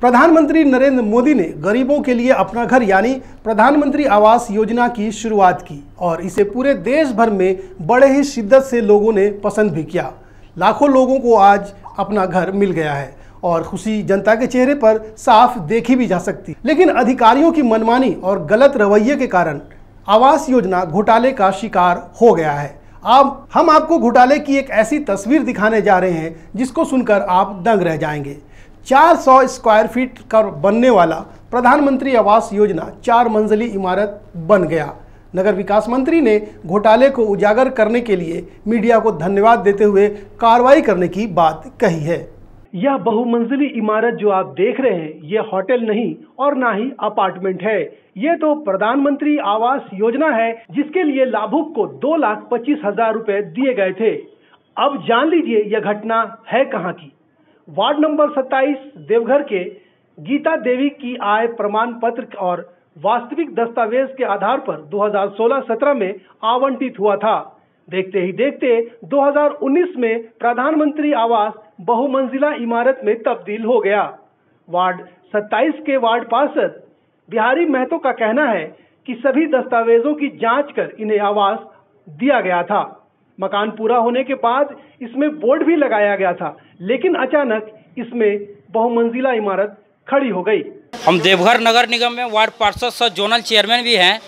प्रधानमंत्री नरेंद्र मोदी ने गरीबों के लिए अपना घर यानी प्रधानमंत्री आवास योजना की शुरुआत की और इसे पूरे देश भर में बड़े ही शिद्दत से लोगों ने पसंद भी किया। लाखों लोगों को आज अपना घर मिल गया है और खुशी जनता के चेहरे पर साफ़ देखी भी जा सकती। लेकिन अधिकारियों की मनमानी और गलत रवैये के कारण आवास योजना घोटाले का शिकार हो गया है। अब हम आपको घोटाले की एक ऐसी तस्वीर दिखाने जा रहे हैं जिसको सुनकर आप दंग रह जाएँगे। 400 स्क्वायर फीट का बनने वाला प्रधानमंत्री आवास योजना चार मंजिली इमारत बन गया। नगर विकास मंत्री ने घोटाले को उजागर करने के लिए मीडिया को धन्यवाद देते हुए कार्रवाई करने की बात कही है। यह बहुमंजिली इमारत जो आप देख रहे हैं, ये होटल नहीं और ना ही अपार्टमेंट है। ये तो प्रधानमंत्री आवास योजना है, जिसके लिए लाभुक को दो लाख पच्चीस हज़ार रूपए दिए गए थे। अब जान लीजिए यह घटना है कहाँ की। वार्ड नंबर 27 देवघर के गीता देवी की आय प्रमाण पत्र और वास्तविक दस्तावेज़ के आधार पर 2016-17 में आवंटित हुआ था। देखते ही देखते 2019 में प्रधानमंत्री आवास बहुमंजिला इमारत में तब्दील हो गया। वार्ड 27 के वार्ड पार्षद बिहारी महतो का कहना है कि सभी दस्तावेजों की जाँच कर इन्हें आवास दिया गया था। मकान पूरा होने के बाद इसमें बोर्ड भी लगाया गया था, लेकिन अचानक इसमें बहुमंजिला इमारत खड़ी हो गई। हम देवघर नगर निगम में वार्ड पार्षद सह जोनल चेयरमैन भी हैं,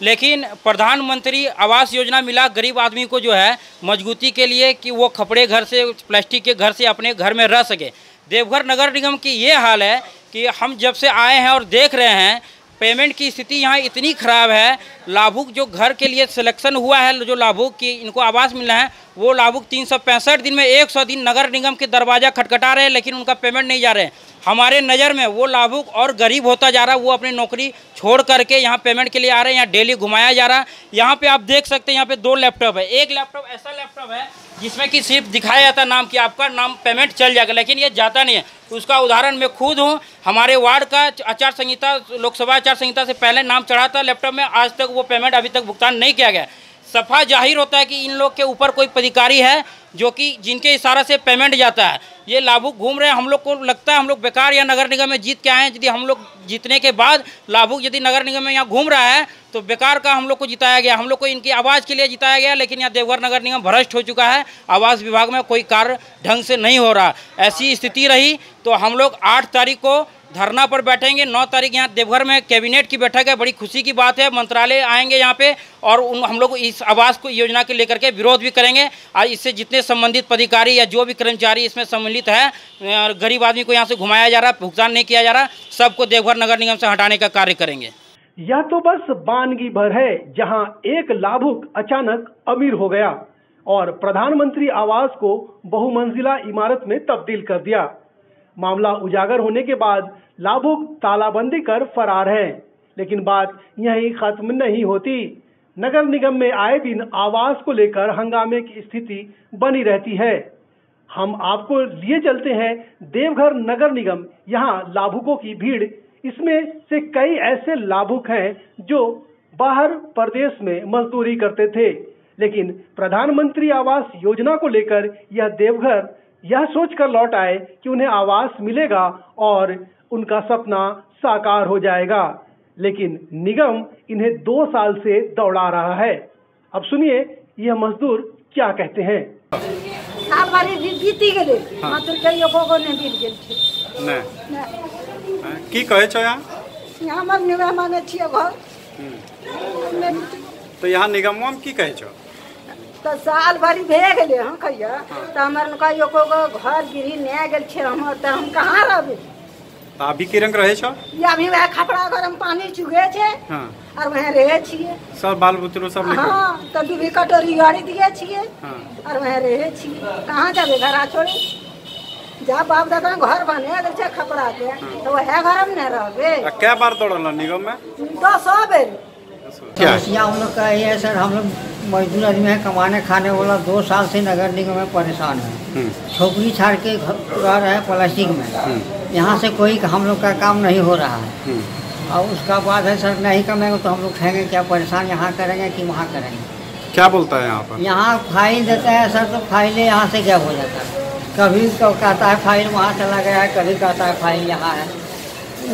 लेकिन प्रधानमंत्री आवास योजना मिला गरीब आदमी को जो है मजबूती के लिए कि वो खपड़े घर से, प्लास्टिक के घर से अपने घर में रह सके। देवघर नगर निगम की ये हाल है कि हम जब से आए हैं और देख रहे हैं पेमेंट की स्थिति यहाँ इतनी ख़राब है, लाभुक जो घर के लिए सिलेक्शन हुआ है, जो लाभुक की इनको आवास मिलना है, वो लाभुक तीन सौ पैंसठ दिन में 100 दिन नगर निगम के दरवाज़ा खटखटा रहे हैं, लेकिन उनका पेमेंट नहीं जा रहे हैं। हमारे नज़र में वो लाभुक और गरीब होता जा रहा है वो अपनी नौकरी छोड़ करके यहाँ पेमेंट के लिए आ रहे हैं, यहाँ डेली घुमाया जा रहा। है यहाँ पे आप देख सकते हैं, यहाँ पे दो लैपटॉप है। एक लैपटॉप ऐसा लैपटॉप है, जिसमें कि सिर्फ़ दिखाया जाता नाम कि आपका नाम पेमेंट चल जाएगा, लेकिन ये जाता नहीं है। उसका उदाहरण मैं खुद हूँ, हमारे वार्ड का आचार संहिता, लोकसभा आचार संहिता से पहले नाम चढ़ा था लैपटॉप में, आज तक वो पेमेंट अभी तक भुगतान नहीं किया गया। सफ़ा ज़ाहिर होता है कि इन लोग के ऊपर कोई अधिकारी है जो कि जिनके इशारा से पेमेंट जाता है। ये लाभुक घूम रहे हैं। हम लोग को लगता है हम लोग बेकार या नगर निगम में जीत के आए हैं। यदि हम लोग जीतने के बाद लाभुक यदि नगर निगम में यहाँ घूम रहा है तो बेकार का हम लोग को जिताया गया। हम लोग को इनकी आवाज़ के लिए जिताया गया, लेकिन यहाँ देवघर नगर निगम भ्रष्ट हो चुका है। आवास विभाग में कोई कार्य ढंग से नहीं हो रहा। ऐसी स्थिति रही तो हम लोग आठ तारीख को धरना पर बैठेंगे। नौ तारीख यहाँ देवघर में कैबिनेट की बैठक है, बड़ी खुशी की बात है। मंत्रालय आएँगे यहाँ पे और उन, हम लोग इस आवास को, योजना के लेकर के विरोध भी करेंगे। और इससे जितने संबंधित अधिकारी या जो भी कर्मचारी इसमें सम्मिलित है गरीब आदमी को यहाँ से घुमाया जा रहा है, भुगतान नहीं किया जा रहा, सबको देवघर नगर निगम से हटाने का कार्य करेंगे। यह तो बस बानगी भर है, जहाँ एक लाभुक अचानक अमीर हो गया और प्रधानमंत्री आवास को बहुमंजिला इमारत में तब्दील कर दिया। मामला उजागर होने के बाद लाभुक तालाबंदी कर फरार है। लेकिन बात यही खत्म नहीं होती। नगर निगम में आए दिन आवास को लेकर हंगामे की स्थिति बनी रहती है। हम आपको लिए चलते हैं देवघर नगर निगम। यहाँ लाभुकों की भीड़। इसमें से कई ऐसे लाभुक हैं जो बाहर प्रदेश में मजदूरी करते थे। लेकिन प्रधानमंत्री आवास योजना को लेकर यह देवघर यह सोचकर लौट आए कि उन्हें आवास मिलेगा और उनका सपना साकार हो जाएगा। लेकिन निगम इन्हें दो साल से दौड़ा रहा है। अब सुनिए यह मजदूर क्या कहते हैं? साल भरि बीती गेलै मात्र कहियो को नहीं बीत गेल छै। नहीं हाँ, की कहै छौ यहाँ? यहाँ हमर निवाह माने छियै घर तो यहाँ निगमवा में की कहै छौ? तऽ साल भरी भे गेलै हँ कहिया तऽ हमर कहियो को घर गिरी नहि गेल छै हमर तऽ हम कहाँ रहबै? तो अभी की रंग रहै छौ? ये अभी वएह खपड़ा गरम पानी चुगे छै हाँ। और वह रहे छियै। सब बाल बुतरू सब हाँ तऽ दू भी कटोरी गाड़ी दिए छियै हाँ। और वह रहे छियै। कहाँ जाबे घरा छोड़ी जा बाप दादा घर बने गेल छै खपड़ा के तऽ वएह घर में नहि रहबै। आ कै बार दौड़ल निगम में दस बेर। क्या हम लोग का ये है सर हम लोग मजदूर आदमी है कमाने खाने वाला दो साल से नगर निगम में परेशान है। हम्म, झोपड़ी छाड़ के घर रह रहे हैं प्लास्टिक में। यहाँ से कोई हम लोग का काम नहीं हो रहा है। हम्म। और उसका बाद है सर नहीं कमेंगे तो हम लोग खाएँगे क्या? परेशान यहाँ करेंगे कि वहाँ करेंगे? क्या बोलता है यहाँ पर? यहाँ फ़ाइल देता है सर तो फाइलें यहाँ से क्या हो जाता है? कभी तो कहता है फ़ाइल वहाँ चला गया है कभी कहता है फ़ाइल यहाँ है।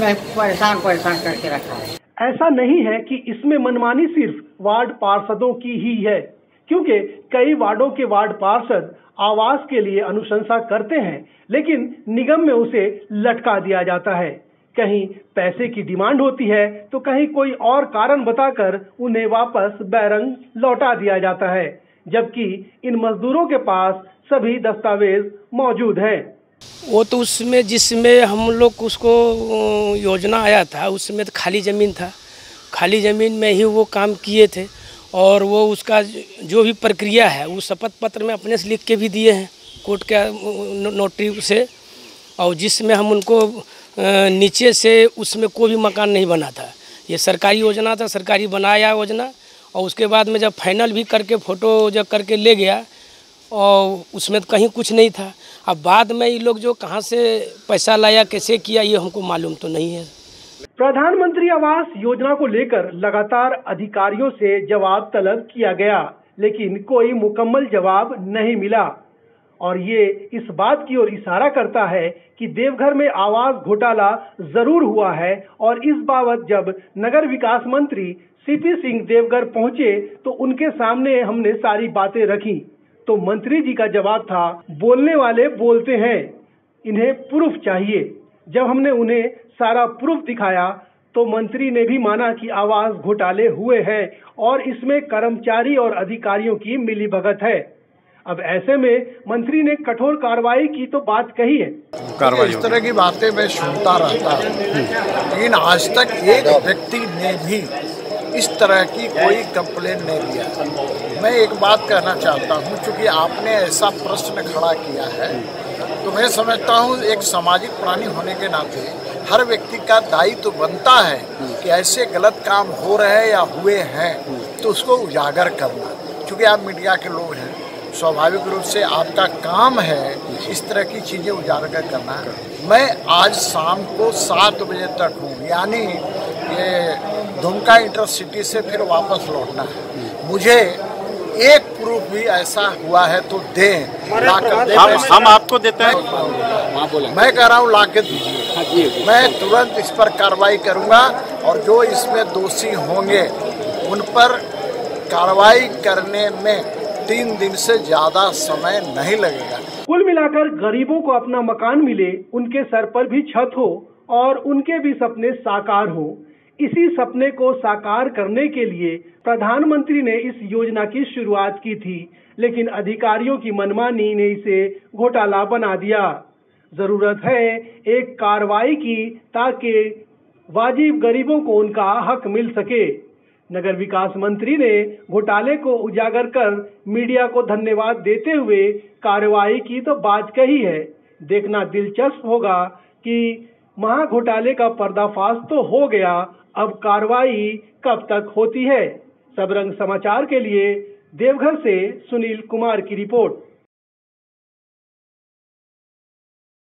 मैं परेशान परेशान करके रखा है। ऐसा नहीं है कि इसमें मनमानी सिर्फ़ वार्ड पार्षदों की ही है, क्योंकि कई वार्डों के वार्ड पार्षद आवास के लिए अनुशंसा करते हैं, लेकिन निगम में उसे लटका दिया जाता है। कहीं पैसे की डिमांड होती है तो कहीं कोई और कारण बताकर उन्हें वापस बैरंग लौटा दिया जाता है, जबकि इन मजदूरों के पास सभी दस्तावेज़ मौजूद हैं। वो तो उसमें जिसमें हम लोग उसको योजना आया था, उसमें तो खाली ज़मीन था। खाली ज़मीन में ही वो काम किए थे और वो उसका जो भी प्रक्रिया है, वो शपथ पत्र में अपने से लिख के भी दिए हैं, कोर्ट के नोटरी से। और जिसमें हम उनको नीचे से उसमें कोई भी मकान नहीं बना था। ये सरकारी योजना था, सरकारी बनाया योजना। और उसके बाद में जब फाइनल भी करके, फ़ोटो जब करके ले गया और उसमें तो कहीं कुछ नहीं था। अब बाद में ये लोग जो कहाँ से पैसा लाया, कैसे किया, ये हमको मालूम तो नहीं है। प्रधानमंत्री आवास योजना को लेकर लगातार अधिकारियों से जवाब तलब किया गया, लेकिन कोई मुकम्मल जवाब नहीं मिला। और ये इस बात की ओर इशारा करता है कि देवघर में आवास घोटाला ज़रूर हुआ है और इस बाबत जब नगर विकास मंत्री सीपी सिंह देवघर पहुँचे तो उनके सामने हमने सारी बातें रखी। तो मंत्री जी का जवाब था बोलने वाले बोलते हैं इन्हें प्रूफ चाहिए। जब हमने उन्हें सारा प्रूफ दिखाया तो मंत्री ने भी माना कि आवास घोटाले हुए हैं और इसमें कर्मचारी और अधिकारियों की मिलीभगत है। अब ऐसे में मंत्री ने कठोर कार्रवाई की तो बात कही है। कार्रवाई इस तरह की बातें मैं सुनता रहता हूँ। लेकिन आज तक एक व्यक्ति ने भी इस तरह की कोई कंप्लेन नहीं दिया। मैं एक बात कहना चाहता हूँ क्योंकि आपने ऐसा प्रश्न खड़ा किया है तो मैं समझता हूँ एक सामाजिक प्राणी होने के नाते हर व्यक्ति का दायित्व तो बनता है कि ऐसे गलत काम हो रहे हैं या हुए हैं तो उसको उजागर करना। क्योंकि आप मीडिया के लोग हैं, स्वाभाविक रूप से आपका काम है इस तरह की चीज़ें उजागर करना। मैं आज शाम को सात बजे तक हूँ, यानी ये दुमका इंटरसिटी से फिर वापस लौटना। है मुझे एक प्रूफ भी ऐसा हुआ है तो दें। लाकर दें। हम हम आपको देते हैं। मैं कह रहा हूँ लाके दीजिए मैं तुरंत इस पर कार्रवाई करूँगा और जो इसमें दोषी होंगे उन पर कार्रवाई करने में तीन दिन से ज़्यादा समय नहीं लगेगा। कुल मिलाकर गरीबों को अपना मकान मिले उनके सर पर भी छत हो और उनके भी सपने साकार हो। इसी सपने को साकार करने के लिए प्रधानमंत्री ने इस योजना की शुरुआत की थी, लेकिन अधिकारियों की मनमानी ने इसे घोटाला बना दिया। ज़रूरत है एक कार्रवाई की ताकि वाजिब गरीबों को उनका हक मिल सके। नगर विकास मंत्री ने घोटाले को उजागर कर मीडिया को धन्यवाद देते हुए कार्रवाई की तो बात कही है। देखना दिलचस्प होगा कि महा घोटाले का पर्दाफाश तो हो गया। अब कार्रवाई कब तक होती है? सबरंग समाचार के लिए देवघर से सुनील कुमार की रिपोर्ट।